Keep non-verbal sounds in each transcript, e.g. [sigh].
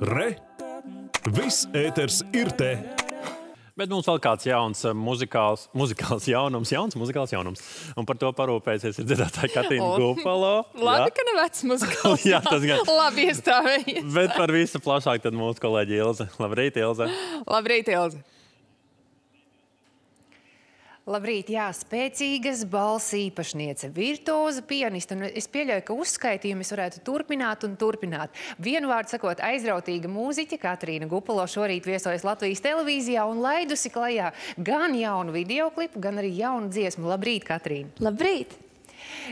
Re! Viss ēters ir te! Bet mums vēl kāds jauns uh, muzikāls, muzikāls jaunums, jauns muzikāls jaunums. Un par to parūpēsies ir dzirdētāja Katīna [laughs] O, Gupalo. Labi, ka ne vecs muzikāls. [laughs] Jā, tas gan. Labi iestāvējies. Bet par visu plašāk tad mūsu kolēģi Ilze. Labrīt, Ilze. Labrīt, Ilze. Labrīt, jā, spēcīgas balss īpašniece, virtuoza pianiste. Un es pieļauju, ka uzskaitījumu es varētu turpināt un turpināt. Vienu vārdu sakot, aizrautīga mūziķa Katrīna Gupalo šorīt viesojas Latvijas televīzijā un laidusi klajā gan jaunu videoklipu, gan arī jaunu dziesmu. Labrīt, Katrīna! Labrīt!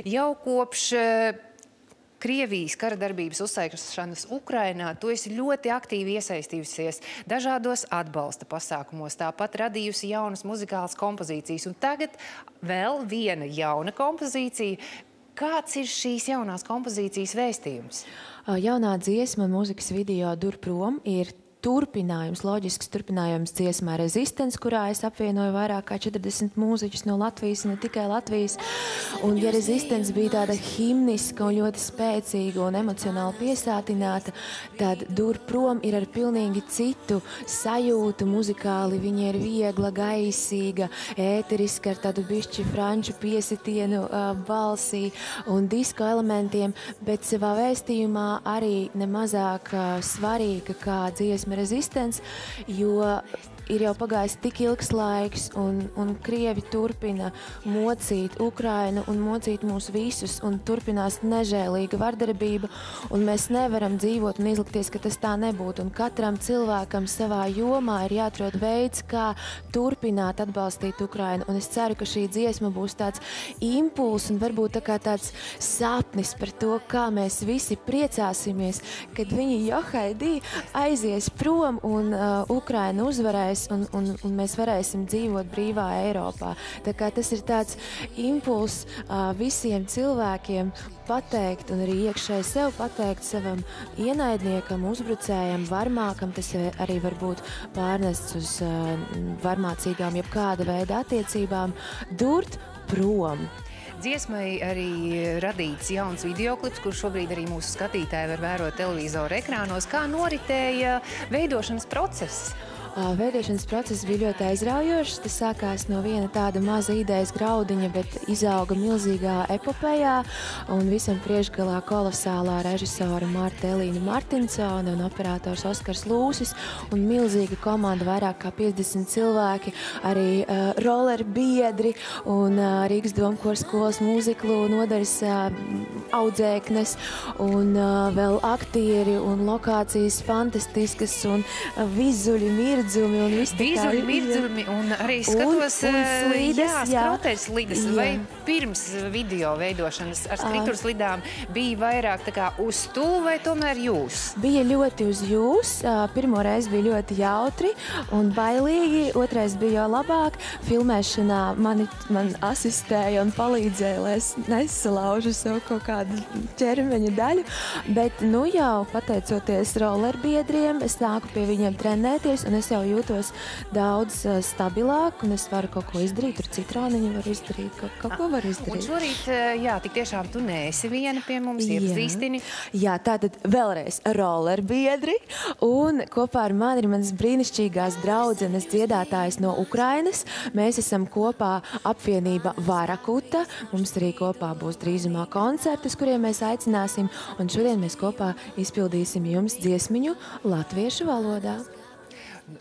Jau kopš uh, Krievijas kara darbības uzsākšanas Ukrainā, tu esi ļoti aktīvi iesaistījusies dažādos atbalsta pasākumos, tāpat radījusi jaunas muzikālas kompozīcijas. Un tagad vēl viena jauna kompozīcija. Kāds ir šīs jaunās kompozīcijas vēstījums? Jaunā dziesma mūzikas video Dur prom ir turpinājums, loģisks turpinājums dziesmā Resistance, kurā es apvienoju vairāk kā 40 mūziķus no Latvijas, ne tikai Latvijas. Un, ja Resistance bija tāda himniska un ļoti spēcīga un emocionāli piesātināta, tad Dur prom ir ar pilnīgi citu sajūtu muzikāli. Viņa ir viegla, gaisīga, ēteriska, ar tādu bišķi franču piesitienu uh, balsī un disko elementiem, bet savā vēstījumā arī nemazāk uh, svarīga kā dziesma Resistance, jo ir jau pagājis tik ilgs laiks, un, un Krievi turpina mocīt Ukrainu un mocīt mūs visus, un turpinās nežēlīga vardarbība, un mēs nevaram dzīvot un izlikties, ka tas tā nebūtu. Un katram cilvēkam savā jomā ir jāatrod veids, kā turpināt atbalstīt Ukrainu, un es ceru, ka šī dziesma būs tāds impulss un varbūt tā kā tāds sapnis par to, kā mēs visi priecāsimies, kad viņi Johaidī aizies prom un uh, Ukraina uzvarēs un, un, un mēs varēsim dzīvot brīvā Eiropā. Tas ir tāds impulss uh, visiem cilvēkiem pateikt un arī iekšēji sev pateikt savam ienaidniekam, uzbrucējam, varmākam. Tas arī var būt pārnests uz uh, varmācīgām jebkāda veida attiecībām. Durt prom! Dziesmai arī radīts jauns videoklips, kurš šobrīd arī mūsu skatītāji var vērot televizoru ekrānos. Kā noritēja veidošanas process? Veidošanas process bija ļoti aizraujošs. Tas sākās no viena tāda maza idejas graudiņa, bet izauga milzīgā epopējā. Un visam priekšgalā kolosālā režisora Marta Elīna Martinsone un operators Oskars Lūsis un milzīga komanda, vairāk kā 50 cilvēki, arī uh, roller biedri un uh, Rīgas domkors skolas mūziklu nodaļas uh, audzēknes un uh, vēl aktieri un lokācijas fantastiskas un uh, vizuļi mirdzumi un viss Vizuļi, mirdzumi un arī skatos, un, un slīdes, jā, skrotēļ slides. Jā. Vai pirms video veidošanas ar striktur slidām bija vairāk tā kā uz tu vai tomēr jūs? Bija ļoti uz jūs. Pirmo reizi bija ļoti jautri un bailīgi, otrais bija jau labāk. Filmēšanā mani, man asistēja un palīdzēja, lai es nesalaužu sev kaut kādu ķermeņa daļu. Bet nu jau pateicoties rollerbiedriem, es nāku pie viņiem trenēties un es jau jūtos daudz uh, stabilāk, un es varu kaut ko izdarīt. Tur citroniņu var izdarīt, kaut, kaut ko var izdarīt. Un šorīt, jā, tik tiešām tu neesi viena pie mums, Jā. iepazīstini. Jā, tātad vēlreiz rollerbiedri, un kopā ar mani ir manas brīnišķīgās draudzenes dziedātājas no Ukrainas. Mēs esam kopā apvienība Varakuta. Mums arī kopā būs drīzumā koncerti, uz kuriem mēs aicināsim, un šodien mēs kopā izpildīsim jums dziesmiņu latviešu valodā.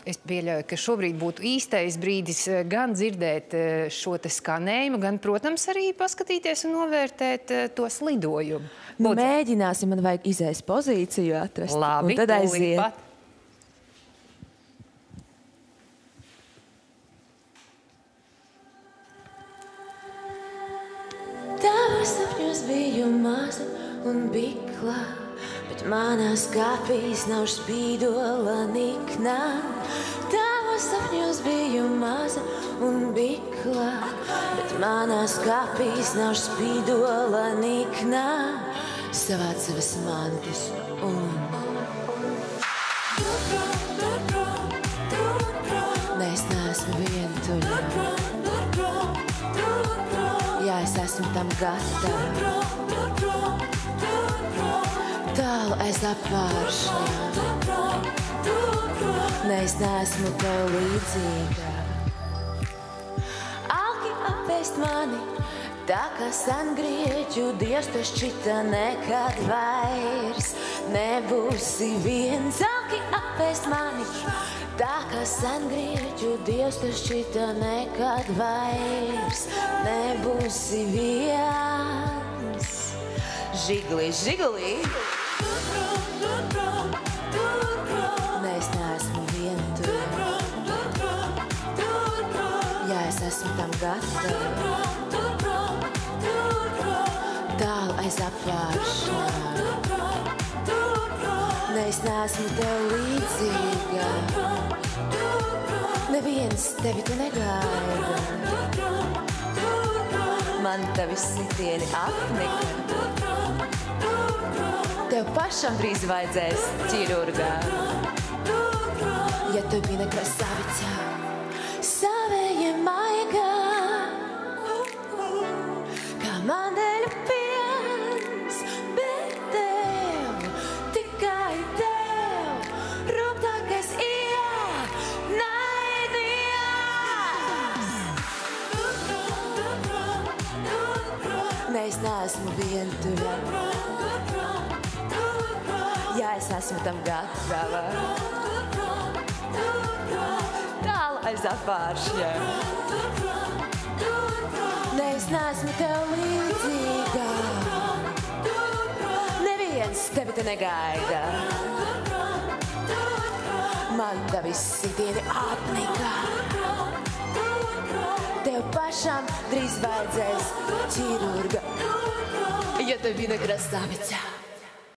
Es pieļauju, ka šobrīd būtu īstais brīdis eh, gan dzirdēt eh, šo te skanējumu, gan, protams, arī paskatīties un novērtēt eh, to slidojumu. Nu, mēģināsim, man vajag izējas pozīciju atrast. Labi, un tad aiziet. pat. Tavos sapņos biju maza un bikla, bet manās kapīs nav spīdola nikna. Tavos sapņos biju maza un bikla, bet manās kapīs nav spīdola nikna. Savāc savas mantas un esmu tam gatava. Tālu aiz apvāršana. Ne, es neesmu tev līdzīga. Alki apēst mani, tā kā sengrieķu dievs tu šķita nekad vairs. Nebūsi viens, alki apēst mani, tā kā sengrieķu dievs tu šķita nekad vairs. Nebūsi viens. Žigli, žigli! Nē, es neesmu vientuļa. Jā, es esmu tam gatava. Tālu aiz apvāršana. Nē, es neesmu tev līdzīga. Neviens tevi tu negaida. Man tavi sitieni apnika. Tev pašam drīz vajadzēs ķirurgā. Ja tu biji krasavicā, savējie es neesmu vientuļa. Jā, es esmu tam gatava. Tālu aiz apāršņiem. Nē, es neesmu tev līdzīga. Neviens tevi te negaida. Man tavi sitieni apnika. Tev pašam drīz vajadzēs ķirurga. Ja tev bija krasavicā.